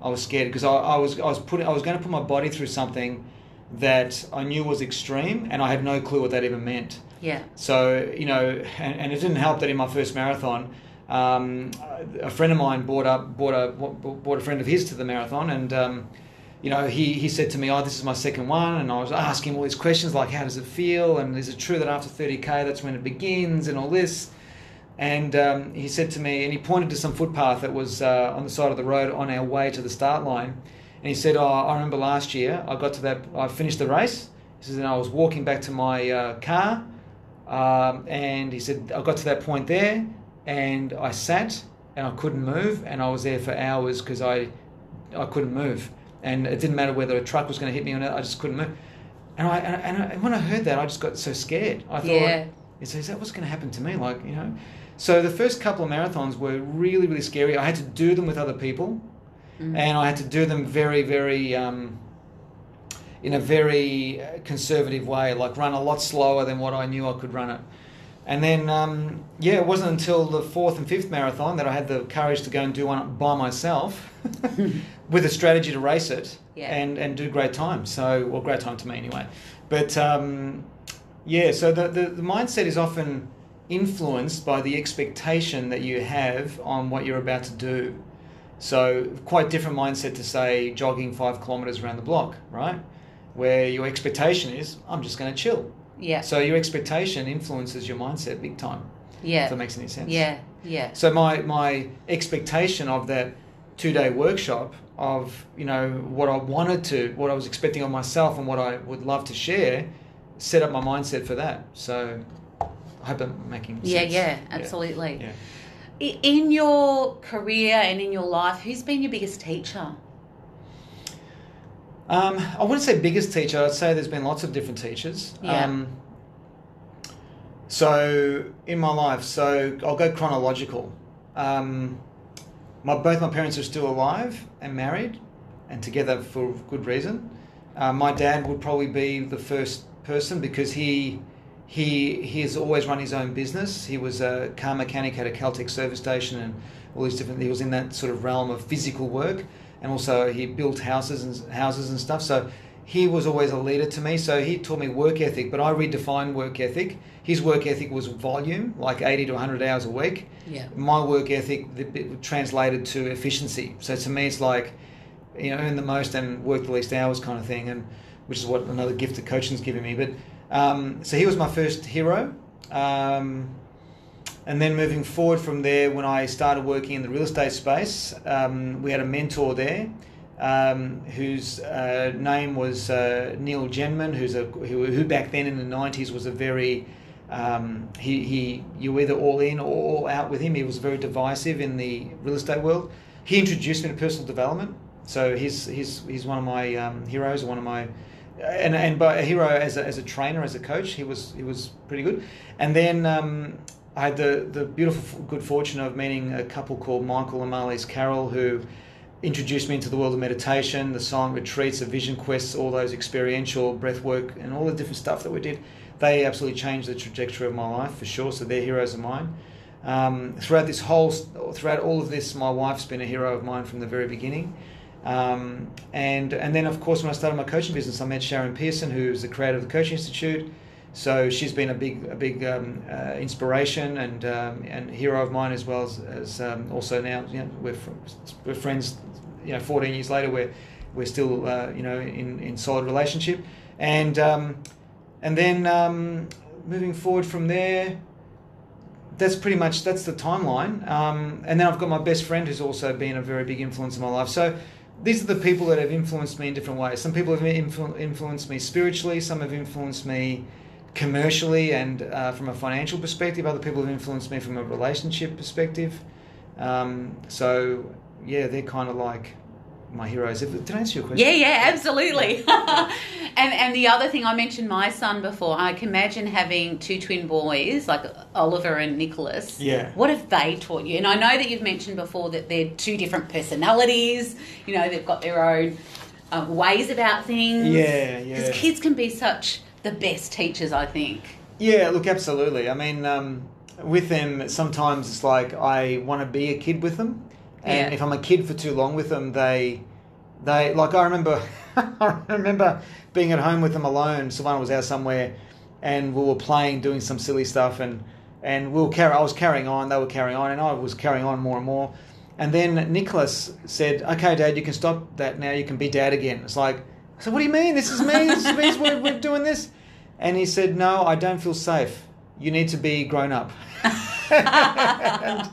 I was scared because I, I was I was putting I was going to put my body through something that I knew was extreme, and I had no clue what that even meant. Yeah. So you know, and, and it didn't help that in my first marathon, um, a friend of mine brought up brought a brought a friend of his to the marathon, and um, you know he he said to me, "Oh, this is my second one," and I was asking all these questions like, "How does it feel?" and "Is it true that after thirty k that's when it begins?" and all this. And um, he said to me, and he pointed to some footpath that was uh, on the side of the road on our way to the start line. And he said, "Oh, I remember last year. I got to that. I finished the race. He says, and I was walking back to my uh, car, um, and he said I got to that point there, and I sat and I couldn't move, and I was there for hours because I, I couldn't move, and it didn't matter whether a truck was going to hit me or not. I just couldn't move, and I and, I, and when I heard that, I just got so scared. I thought, Yeah. It's, is that what's going to happen to me? Like, you know. So the first couple of marathons were really, really scary. I had to do them with other people, Mm. and I had to do them very, very, um, in a very uh, conservative way, like run a lot slower than what I knew I could run it. And then, um, yeah, it wasn't until the fourth and fifth marathon that I had the courage to go and do one by myself with a strategy to race it Yeah. and, and do great time. So, well, great time to me anyway. But um, yeah, so the, the, the mindset is often influenced by the expectation that you have on what you're about to do. So, quite different mindset to say jogging five kilometers around the block, right? Where your expectation is, I'm just going to chill. Yeah. So, your expectation influences your mindset big time. Yeah. If that makes any sense. Yeah. Yeah. So my my expectation of that two day workshop of you know what I wanted to, what I was expecting of myself, and what I would love to share, set up my mindset for that. So I hope I'm making Yeah, sense. yeah, absolutely. Yeah. In your career and in your life, who's been your biggest teacher? Um, I wouldn't say biggest teacher. I'd say there's been lots of different teachers. Yeah. Um, so in my life, so I'll go chronological. Um, my both my parents are still alive and married, and together for good reason. Uh, my dad would probably be the first person because he he he has always run his own business. He was a car mechanic at a Caltex service station and all these different. He was in that sort of realm of physical work, and also he built houses and houses and stuff. So he was always a leader to me. So he taught me work ethic, but I redefined work ethic. His work ethic was volume, like eighty to hundred hours a week Yeah. my work ethic translated to efficiency. So to me, it's like you know earn the most and work the least hours kind of thing, and which is what another gift that coaching's given me. But um, so he was my first hero. Um, and then moving forward from there, when I started working in the real estate space, um, we had a mentor there um, whose uh, name was uh, Neil Jenman, who's a who, who back then in the nineties was a very um, he, he you were either all in or all out with him. He was very divisive in the real estate world. He introduced me to personal development, so he's he's he's one of my um, heroes, one of my and and by a hero as a, as a trainer, as a coach, he was he was pretty good. And then um, I had the the beautiful good fortune of meeting a couple called Michael and Marlies Carroll, who introduced me into the world of meditation, the silent retreats, the vision quests, all those experiential breath work, and all the different stuff that we did. They absolutely changed the trajectory of my life for sure. So they're heroes of mine. Um, throughout this whole, throughout all of this, my wife's been a hero of mine from the very beginning. Um, and and then of course when I started my coaching business, I met Sharon Pearson, who's the creator of the Coaching Institute. So she's been a big a big um, uh, inspiration and um, and hero of mine as well as, as um, also now you know we're fr- we're friends. You know, 14 years later, we're we're still uh, you know in in solid relationship. And um, and then um, moving forward from there, that's pretty much that's the timeline. Um, and then I've got my best friend who's also been a very big influence in my life. So these are the people that have influenced me in different ways. Some people have influ- influenced me spiritually. Some have influenced me commercially and uh, from a financial perspective. Other people have influenced me from a relationship perspective. Um, so yeah, they're kind of like my heroes. If- Did I answer your question? Yeah, yeah, absolutely. and and the other thing I mentioned my son before. I can imagine having two twin boys like Oliver and Nicolas. Yeah. What have they taught you? And I know that you've mentioned before that they're two different personalities. You know, they've got their own um, ways about things. Yeah, yeah. Because kids can be such the best teachers, I think. Yeah, look, absolutely. I mean, um, with them, sometimes it's like I want to be a kid with them, and Yeah. if I'm a kid for too long with them, they, they like I remember, I remember being at home with them alone. Silvana was out somewhere, and we were playing, doing some silly stuff, and and we were carry. I was carrying on, they were carrying on, and I was carrying on more and more. And then Nicolas said, "Okay, Dad, you can stop that now. You can be Dad again." It's like, I said, "What do you mean? This is me. This is me. We're, we're doing this." And he said, "No, I don't feel safe. You need to be grown up." and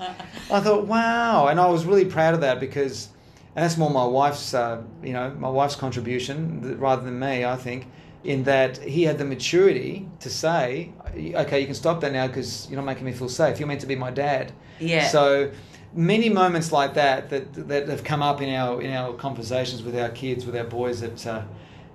I thought, wow, and I was really proud of that because, and that's more my wife's, uh, you know, my wife's contribution rather than me. I think in that he had the maturity to say, okay, you can stop that now because you're not making me feel safe. You're meant to be my dad. Yeah. So many moments like that that that have come up in our in our conversations with our kids, with our boys that. Uh,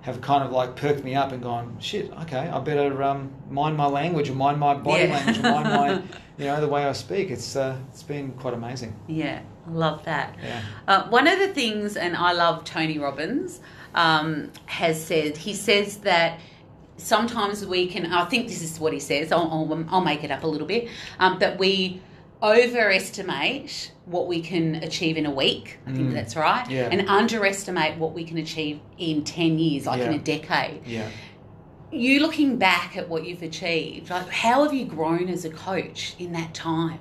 have kind of like perked me up and gone, shit, okay, I better um, mind my language or mind my body Yeah. language mind my, you know, the way I speak. It's uh, it's been quite amazing. Yeah, I love that. Yeah. Uh, one of the things, and I love Tony Robbins, um, has said, he says that sometimes we can, I think this is what he says, I'll, I'll, I'll make it up a little bit, um, that we overestimate what we can achieve in a week. I think Mm. that's right. Yeah. And underestimate what we can achieve in 10 years, like in a decade. Yeah. You looking back at what you've achieved, like how have you grown as a coach in that time?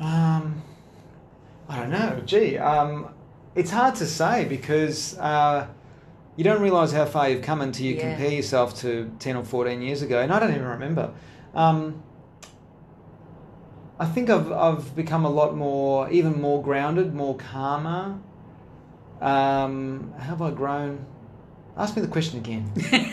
Um, I don't know. Gee, um, it's hard to say because uh, you don't realise how far you've come until you Yeah. compare yourself to 10 or 14 years ago. And I don't even remember. Um, I think I've, I've become a lot more, even more grounded, more calmer. Um, how have I grown? Ask me the question again.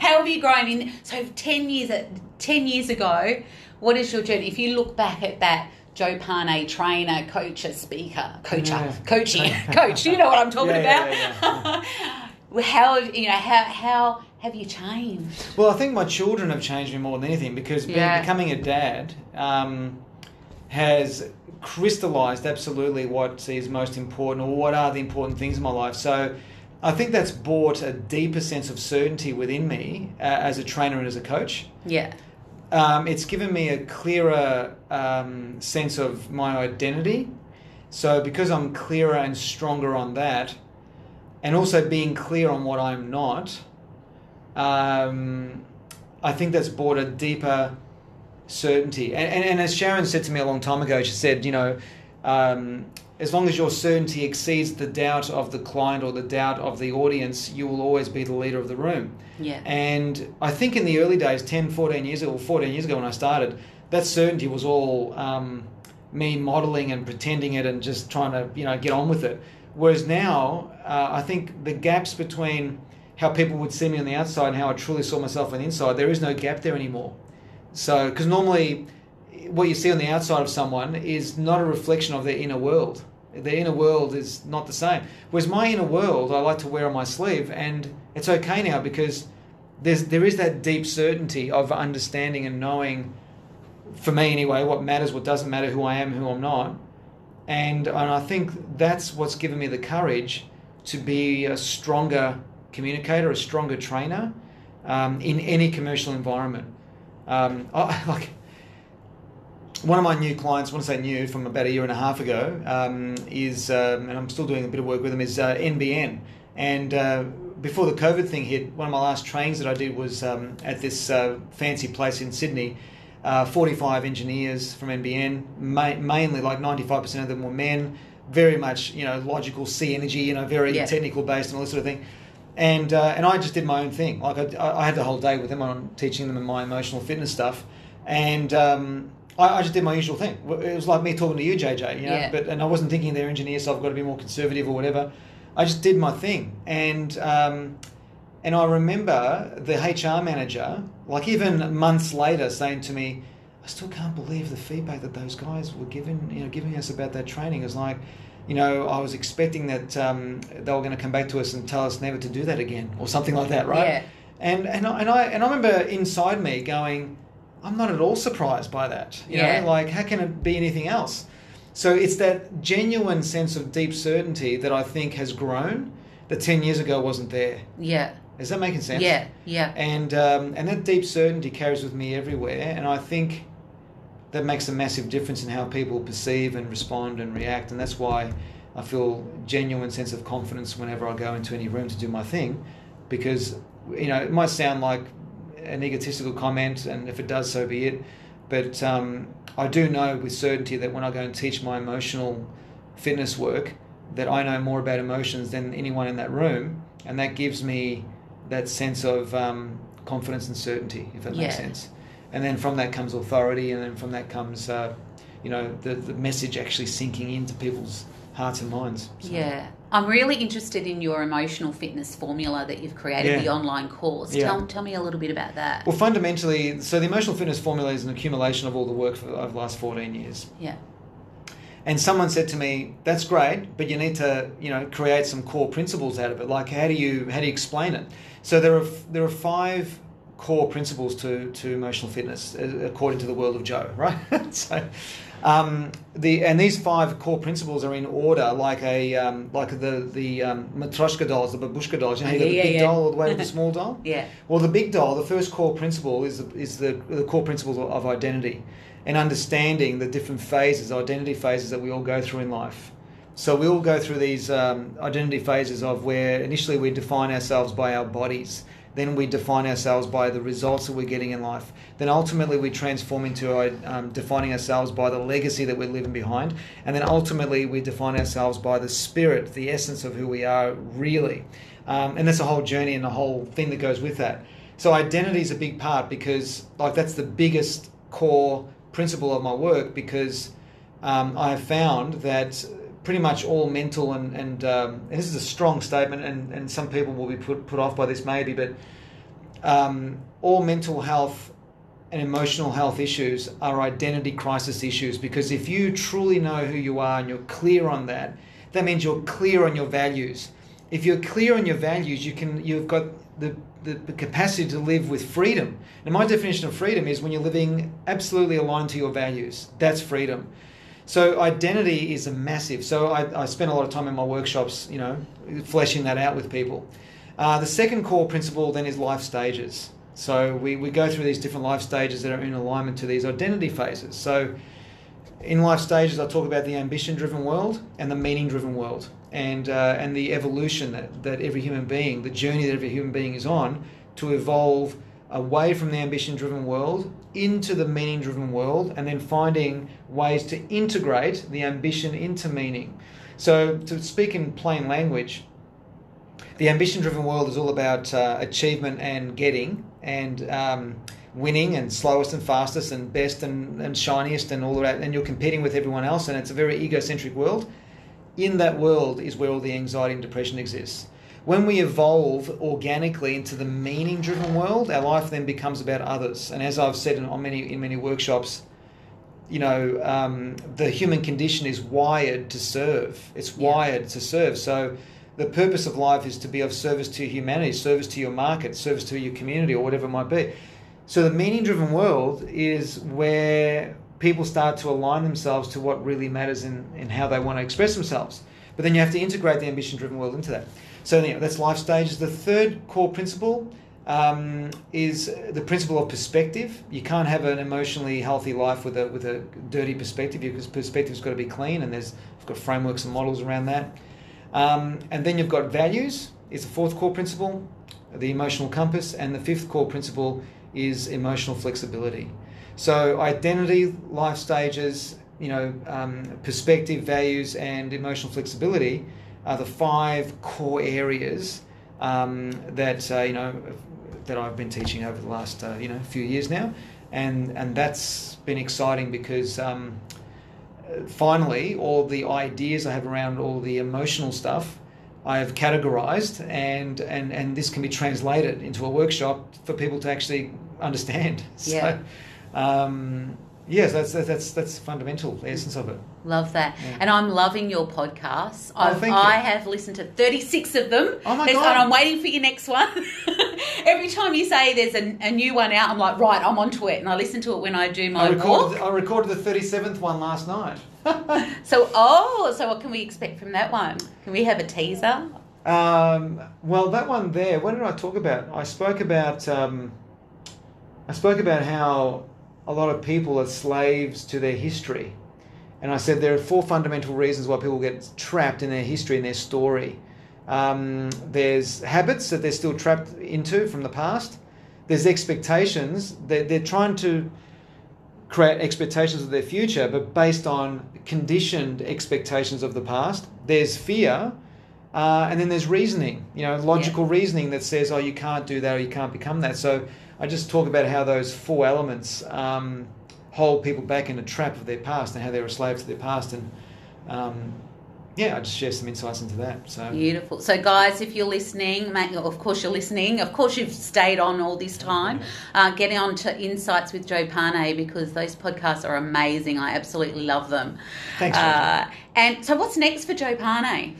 How have you grown in so ten years ten years ago? What is your journey? If you look back at that Joe Pane trainer, coacher, speaker, coacher, Yeah. coaching, coach. You know what I'm talking Yeah, about. yeah, how have- you know how how have you changed? Well, I think my children have changed me more than anything because being, becoming a dad um, has crystallized absolutely what is most important or what are the important things in my life. So I think that's brought a deeper sense of certainty within me uh, as a trainer and as a coach. Yeah, Um, it's given me a clearer um, sense of my identity. So because I'm clearer and stronger on that, and also being clear on what I'm not, um, I think that's brought a deeper certainty. And, and, and as Sharon said to me a long time ago, she said, you know, um, as long as your certainty exceeds the doubt of the client or the doubt of the audience, you will always be the leader of the room. yeah, And I think in the early days, 10, 14 years ago, 14 years ago when I started, that certainty was all um, me modeling and pretending it and just trying to, you know, get on with it. Whereas now, uh, I think the gaps between how people would see me on the outside and how I truly saw myself on the inside, there is no gap there anymore. So, because normally what you see on the outside of someone is not a reflection of their inner world. Their inner world is not the same. Whereas my inner world, I like to wear on my sleeve, and it's okay now because there's there is that deep certainty of understanding and knowing, for me anyway, what matters, what doesn't matter, who I am, who I'm not, and and I think that's what's given me the courage to be a stronger communicator, a stronger trainer um, in any commercial environment. Um, I, like one of my new clients, I want to say new, from about a year and a half ago, um, is, um, and I'm still doing a bit of work with them, is uh, NBN. And uh, before the COVID thing hit, one of my last trainings that I did was um, at this uh, fancy place in Sydney. Uh, 45 engineers from NBN, ma- mainly like 95% of them were men, very much, you know, logical, C energy, you know, very Yeah. technical based and all this sort of thing. And, uh, and I just did my own thing. Like I, I had the whole day with them on teaching them my emotional fitness stuff. And um, I, I just did my usual thing. It was like me talking to you, JJ. You know, Yeah. but and I wasn't thinking they're engineers, so I've got to be more conservative or whatever. I just did my thing, and um, and I remember the HR manager, like even months later, saying to me, "I still can't believe the feedback that those guys were giving, you know, giving us about that training." It's like, you know, I was expecting that um, they were going to come back to us and tell us never to do that again, or something like that, right? Yeah. And and I, and I and I remember inside me going, I'm not at all surprised by that. You Yeah. know, like how can it be anything else? So it's that genuine sense of deep certainty that I think has grown that ten years ago wasn't there. yeah, Is that making sense? yeah, yeah, And um, and that deep certainty carries with me everywhere, and I think that makes a massive difference in how people perceive and respond and react, and that's why I feel genuine sense of confidence whenever I go into any room to do my thing, because you know it might sound like an egotistical comment, and if it does, so be it. But um, I do know with certainty that when I go and teach my emotional fitness work, that I know more about emotions than anyone in that room, and that gives me that sense of um, confidence and certainty, if that makes Yeah. sense. And then from that comes authority, and then from that comes, uh, you know, the, the message actually sinking into people's hearts and minds. So- yeah. I'm really interested in your emotional fitness formula that you've created, Yeah. the online course. Yeah. Tell, tell me a little bit about that. Well, fundamentally, so the emotional fitness formula is an accumulation of all the work for over the last 14 years. yeah, And someone said to me, "That's great, but you need to, you know, create some core principles out of it. Like, how do you how do you explain it?" So there are there are five core principles to to emotional fitness uh, according to the world of Joe, right? so. Um, the and these five core principles are in order, like a um, like the the um, matryoshka dolls, the babushka dolls. You know, you got the Yeah, big yeah. doll all the way to the small doll. Yeah. Well, the big doll, the first core principle is the, is the, the core principles of- of identity and understanding the different phases, identity phases that we all go through in life. So we all go through these um, identity phases of where initially we define ourselves by our bodies, then we define ourselves by the results that we're getting in life, then ultimately we transform into um, defining ourselves by the legacy that we're leaving behind, and then ultimately we define ourselves by the spirit, the essence of who we are really. Um, and that's a whole journey and a whole thing that goes with that. So identity is a big part because like that's the biggest core principle of my work because um, I have found that pretty much all mental and and, um, and this is a strong statement and, and some people will be put, put off by this maybe but um, all mental health and emotional health issues are identity crisis issues because if you truly know who you are and you're clear on that that means you're clear on your values. If you're clear on your values you can you've got the, the, the capacity to live with freedom. And my definition of freedom is when you're living absolutely aligned to your values. That's freedom so identity is a massive so i, I spend a lot of time in my workshops you know fleshing that out with people. Uh, the second core principle then is life stages. So we, we go through these different life stages that are in alignment to these identity phases. So in life stages, I talk about the ambition-driven world and the meaning-driven world, and uh, and the evolution that, that every human being, the journey that every human being is on, to evolve away from the ambition-driven world into the meaning-driven world, and then finding ways to integrate the ambition into meaning. So to speak in plain language, the ambition-driven world is all about uh, achievement and getting and um, winning and slowest and fastest and best and, and shiniest and all of that and you're competing with everyone else and it's a very egocentric world in that world is where all the anxiety and depression exists when we evolve organically into the meaning driven world our life then becomes about others and as i've said in, on many in many workshops you know um, the human condition is wired to serve it's Yeah. wired to serve so the purpose of life is to be of service to humanity service to your market service to your community or whatever it might be so the meaning driven world is where people start to align themselves to what really matters in, in how they want to express themselves. But then you have to integrate the ambition driven world into that. So that's life stages. The third core principle um, is the principle of perspective. You can't have an emotionally healthy life with a with a dirty perspective because perspective's got to be clean, and there's I've got frameworks and models around that. Um, and then you've got values. Is the fourth core principle, the emotional compass, and the fifth core principle is emotional flexibility. So identity, life stages, you know, um, perspective, values, and emotional flexibility are the five core areas um, that uh, you know that I've been teaching over the last uh, you know few years now, and and that's been exciting because. Um, finally, all the ideas I have around all the emotional stuff, I have categorized, and and and this can be translated into a workshop for people to actually understand. Yeah. Um, yes, that's that's that's fundamental, the essence of it. Love that. Yeah. And I'm loving your podcasts. Oh, I've, you. I have listened to 36 of them. Oh my There's- God. And I'm waiting for your next one. Every time you say there's a, a new one out, I'm like, right, I'm onto it. And I listen to it when I do my I recorded walk. I recorded the thirty seventh one last night. So, oh, so what can we expect from that one? Can we have a teaser? Um, well, that one there. What did I talk about? I spoke about. Um, I spoke about how a lot of people are slaves to their history, and I said there are four fundamental reasons why people get trapped in their history and their story. Um, there's habits that they're still trapped into from the past. There's expectations. They're, they're trying to create expectations of their future, but based on conditioned expectations of the past. There's fear, uh, and then there's reasoning, you know, logical reasoning that says, oh, you can't do that or you can't become that. So I just talk about how those four elements um, hold people back in a trap of their past and how they're a slave to their past. And um, yeah, I just share some insights into that. So Beautiful. So, guys, if you're listening, mate, of course you're listening. Of course you've stayed on all this time. Uh, getting on to Insights with Joe Pane because those podcasts are amazing. I absolutely love them. Thanks, Uh, and so, what's next for Joe Pane?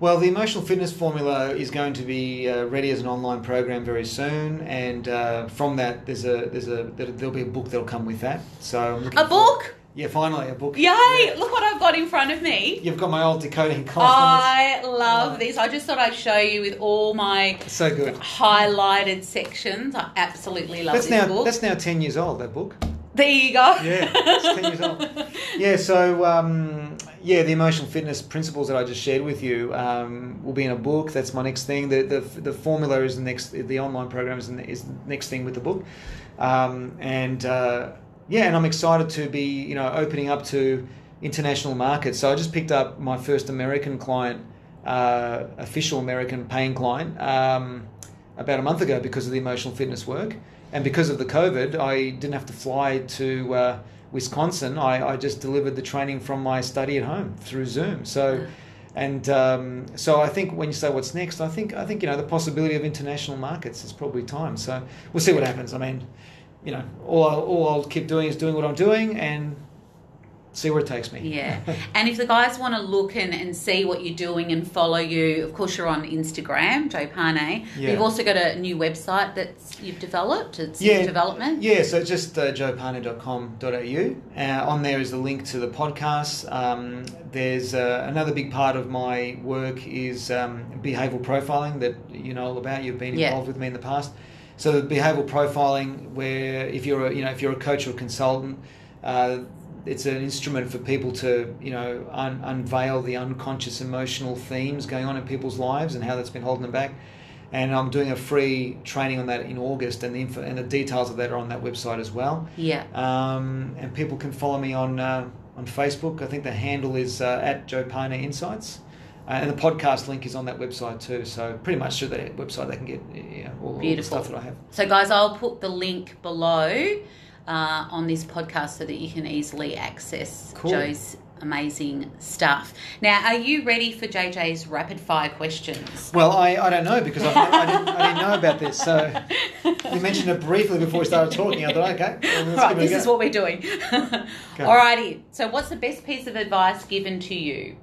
Well, the emotional fitness formula is going to be uh, ready as an online program very soon, and uh, from that, there's a there's a there'll be a book that'll come with that. So A book? Yeah, finally a book. Yay! Yeah. Look what I've got in front of me. You've got my old decoding. I love Oh. this. I just thought I'd show you with all my so good. highlighted sections. I absolutely love That's this now book. that's now ten years old. That book. There you go. Yeah, it's 10 years old. Yeah, so um, yeah, the emotional fitness principles that I just shared with you um, will be in a book. That's my next thing. The the, the formula is the next. The online program is the, is the next thing with the book, um, and uh, yeah, and I'm excited to be you know opening up to international markets. So I just picked up my first American client, uh, official American paying client, um, about a month ago because of the emotional fitness work. And because of the COVID, I didn't have to fly to uh, Wisconsin. I, I just delivered the training from my study at home through Zoom. So, and um, so I think when you say what's next, I think I think you know the possibility of international markets is probably time. So we'll see what happens. I mean, you know, all I'll, all I'll keep doing is doing what I'm doing and see where it takes me. Yeah. And if the guys want to look and, and see what you're doing and follow you, of course you're on Instagram, Joe Pane. Yeah. You've also got a new website that's you've developed. It's Yeah. in development. Yeah, so it's just uh, joepane.com.au. Uh, on there is the link to the podcast. Um, there's uh, another big part of my work is um, behavioural profiling that you know all about. You've been Yeah. involved with me in the past. So the behavioural profiling, where if you're a, you know if you're a coach or a consultant, uh, it's an instrument for people to you know un- unveil the unconscious emotional themes going on in people's lives and how that's been holding them back and I'm doing a free training on that in August, and the info, and the details of that are on that website as well. Yeah. Um, and people can follow me on uh, on Facebook. I think the handle is uh, at Joe Pane Insights, uh, and the podcast link is on that website too. So pretty much through that website they can get you know, all, all the stuff that I have. So, guys, I'll put the link below uh, on this podcast so that you can easily access Cool. Joe's amazing stuff. Now, are you ready for JJ's rapid fire questions? Well, I, I don't know because I've, I, didn't, I didn't know about this. So you mentioned it briefly before we started talking. I thought, okay, well, right, give it a this is what we're doing. Alrighty. So, what's the best piece of advice given to you?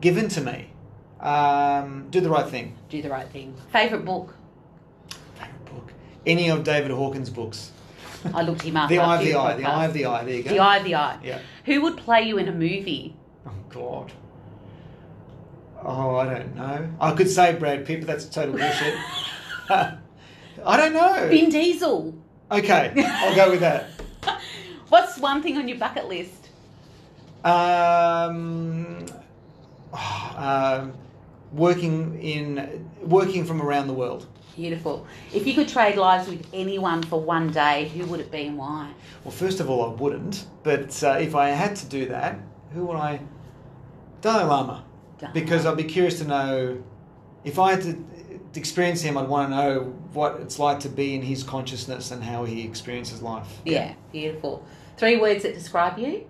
given to me. Um, do the right thing. Do the right thing. Favorite book? Any of David Hawkins' books. I looked him up. The Eye of the I. The. Eye of the I. There you go. The Eye of the I. Yeah. Who would play you in a movie? Oh God. Oh, I don't know. I could say Brad Pitt, but that's total bullshit. I don't know. Vin Diesel. Okay, I'll go with that. What's one thing on your bucket list? Um, um, working in working from around the world. Beautiful. If you could trade lives with anyone for one day, who would it be and why? Well, first of all, I wouldn't. But uh, if I had to do that, who would I? Dalai Lama. Dalai Because I'd be curious to know if I had to to experience him. I'd want to know what it's like to be in his consciousness and how he experiences life. Yeah, beautiful. Three words that describe you?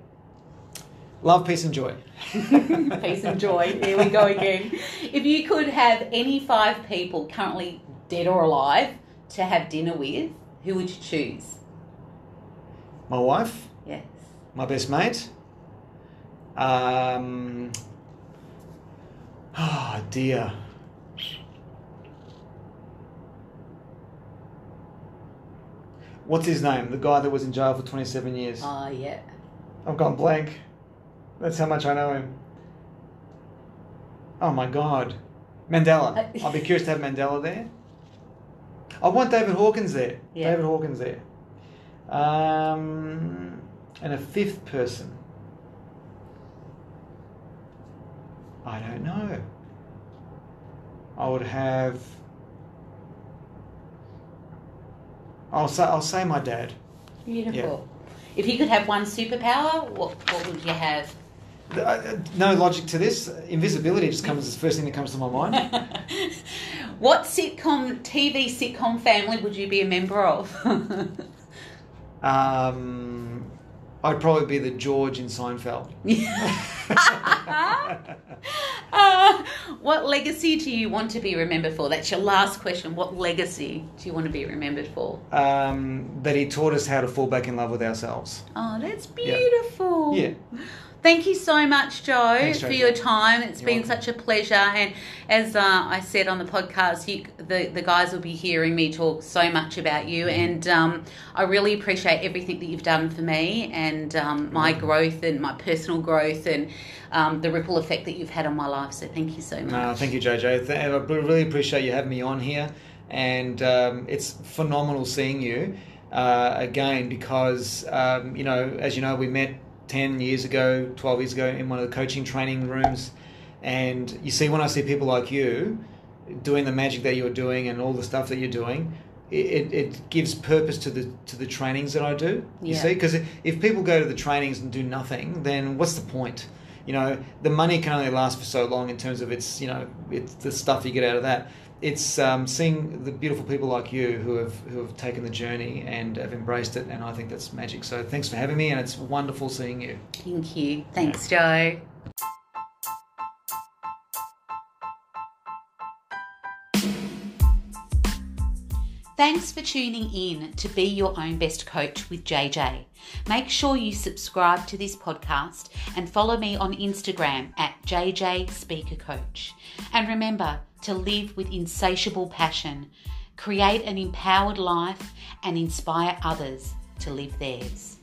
Love, peace, and joy. Peace and joy. Here we go again. If you could have any five people, currently dead or alive, to have dinner with, who would you choose? My wife, Yes. my best mate. Um. Oh dear. What's his name? The guy that was in jail for 27 years. Oh, yeah. I've gone blank. That's how much I know him. Oh my god. Mandela. Uh, I'll be curious to have Mandela there. I want David Hawkins there. Yeah. David Hawkins there. Um, and a fifth person. I don't know. I would have. I'll say I'll say my dad. Beautiful. If you could have one superpower, what, what would you have? Uh, No logic to this. Invisibility just comes as the first thing that comes to my mind. what sitcom, TV sitcom family would you be a member of? Um, I'd probably be the George in Seinfeld. uh, what legacy do you want to be remembered for? That's your last question. What legacy do you want to be remembered for? Um, that he taught us how to fall back in love with ourselves. Oh, that's beautiful. Yeah. Thank you so much, Joe, Thanks, for your time. It's You're been welcome. such a pleasure. And as uh, I said on the podcast, you, the, the guys will be hearing me talk so much about you. Mm-hmm. And um, I really appreciate everything that you've done for me and um, my welcome. growth and my personal growth and um, the ripple effect that you've had on my life. So thank you so much. No, thank you, Jojo. I really appreciate you having me on here, and um, it's phenomenal seeing you uh, again because um, you know, as you know, we met ten years ago, twelve years ago in one of the coaching training rooms, and you see when I see people like you doing the magic that you're doing and all the stuff that you're doing. It, it, it gives purpose to the to the trainings that I do. You Yeah. see, because if people go to the trainings and do nothing, then what's the point? you know the money can only last for so long in terms of its you know it's the stuff you get out of that it's um, seeing the beautiful people like you who have who have taken the journey and have embraced it and i think that's magic so thanks for having me and it's wonderful seeing you Thank you. Thanks, Joe. Thanks for tuning in to Be Your Own Best Coach with JJ. Make sure you subscribe to this podcast and follow me on Instagram at JJ Speaker Coach. And remember to live with insatiable passion, create an empowered life, and inspire others to live theirs.